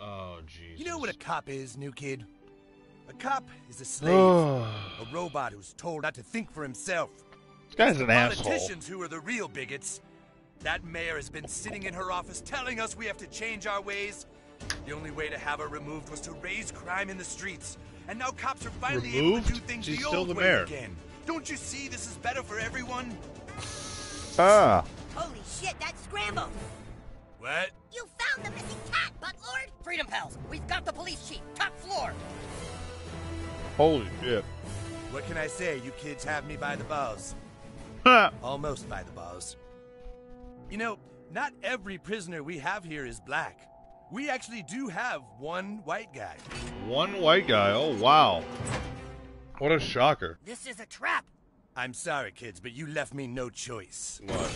Oh, jeez. You know what a cop is, new kid? A cop is a slave, a robot who's told not to think for himself. this guy's an asshole. Politicians who are the real bigots. That mayor has been sitting in her office telling us we have to change our ways. The only way to have her removed was to raise crime in the streets. And now cops are finally able to do things She's the still old the way mayor. again. Don't you see this is better for everyone? Ah. Holy shit, that's Scramble! What? You found the missing cat, Buttlord! Freedom Pals, we've got the police chief, top floor! Holy shit. What can I say? You kids have me by the balls. Ha. Almost by the balls. You know, not every prisoner we have here is black. We actually do have one white guy. One white guy. Oh, wow. What a shocker. This is a trap! I'm sorry, kids, but you left me no choice. What?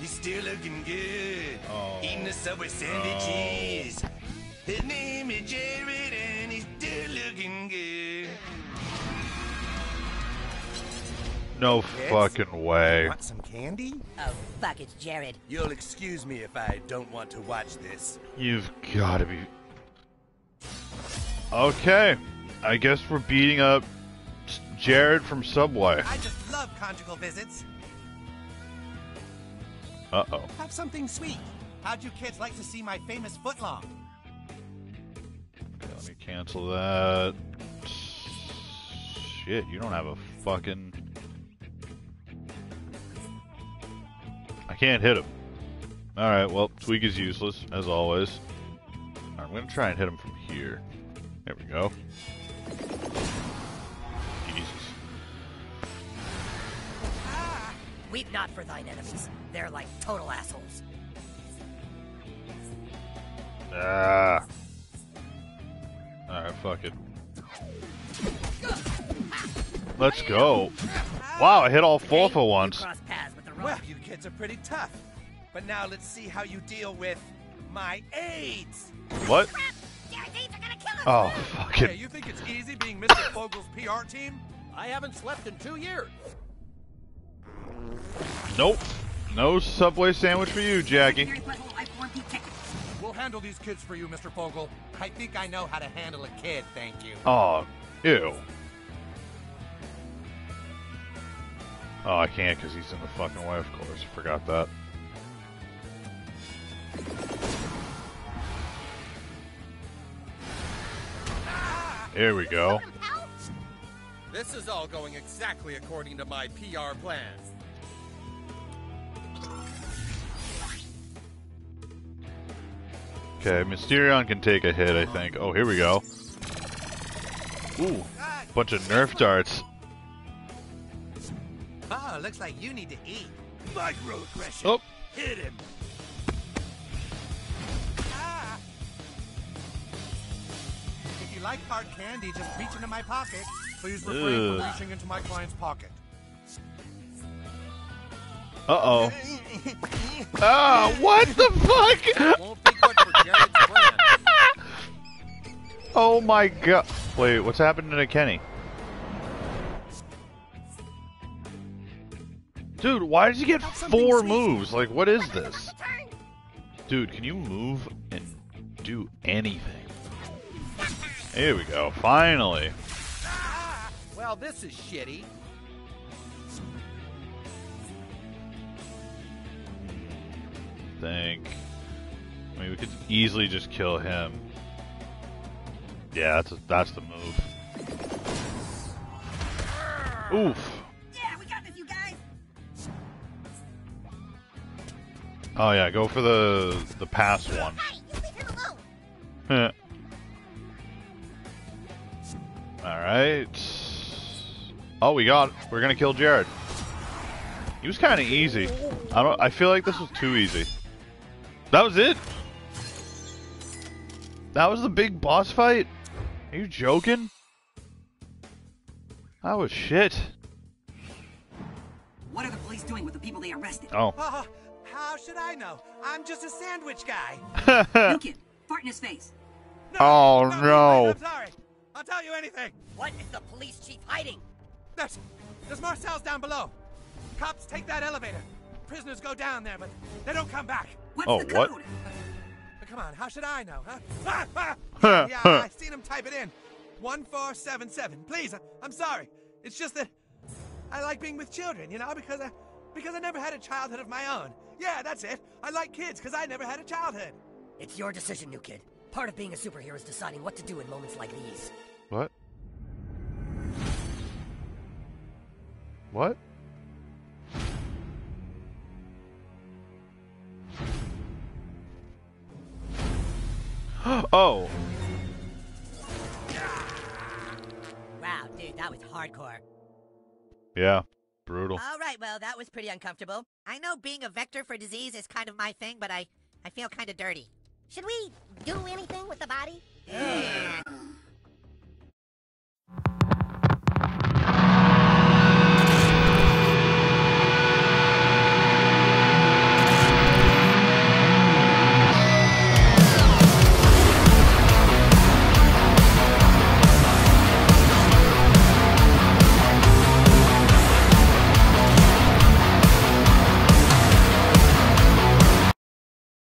He's still looking good. Oh. Eating the Subway sandwiches. Oh. His name is Jared, and he's still looking good. No Kids? fucking way. Want some candy? Oh, fuck, it's Jared. You'll excuse me if I don't want to watch this. You've gotta be. Okay. I guess we're beating up Jared from Subway. I just love conjugal visits. Uh oh. Have something sweet. How'd you kids like to see my famous footlong? Okay, let me cancel that. Shit, you don't have a fucking. I can't hit him. Alright, well, Tweek is useless, as always. I'm gonna try and hit him from here. There we go. Weep not for thine enemies. They're like total assholes. Ah. Alright, fuck it. Let's go. Wow, I hit all four for once. cross paths with the Well, you kids are pretty tough. But now let's see how you deal with my AIDS. What? Crap! Jared's aides are gonna kill us! Oh, Hey, fucking. you think it's easy being Mr. Fogle's PR team? I haven't slept in two years. Nope. No Subway sandwich for you, Jackie. We'll handle these kids for you, Mr. Fogle. I think I know how to handle a kid, thank you. Oh, ew. Oh, I can't because he's in the fucking way, of course. Forgot that. Here we go. This is all going exactly according to my PR plan. Okay, Mysterion can take a hit, I think. Oh, here we go. Ooh, bunch of Nerf darts. Oh, looks like you need to eat. Microaggression. Oh, Hit him. Ah. If you like hard candy, just reach into my pocket. Please refrain Ugh. from reaching into my client's pocket. uh-oh. Ah, what the fuck? My god. Wait, what's happening to Kenny? Dude, why did he get four moves? Like, what is this? Dude, can you move and do anything? Here we go, finally. Well, this is shitty. Think. I mean, we could easily just kill him. Yeah, that's that's the move. Oof. Yeah, we got this, you guys! Oh yeah, go for the the pass one. Hey, you leave him alone! Heh. All right. Oh, we got. We're gonna kill Jared. He was kind of easy. I don't. I feel like this was too easy. That was it. That was the big boss fight. Are you joking? That was shit. What are the police doing with the people they arrested? Oh. Uh, how should I know? I'm just a sandwich guy. You kid, fart in his face. Oh, please, no. I'm sorry. I'll tell you anything. What is the police chief hiding? There's, there's more cells down below. Cops take that elevator. Prisoners go down there, but they don't come back. What's Oh, the what? code? The come on, how should I know, huh? Ah, ah! yeah, yeah, I seen him type it in. 1477. Please, I- I'm sorry. It's just that I like being with children, you know, because I because I never had a childhood of my own. Yeah, that's it. I like kids because I never had a childhood. It's your decision, new kid. Part of being a superhero is deciding what to do in moments like these. What? What? Oh. Wow, dude, that was hardcore. Yeah. Brutal. All right, well, that was pretty uncomfortable. I know being a vector for disease is kind of my thing, but I, I feel kind of dirty. Should we do anything with the body?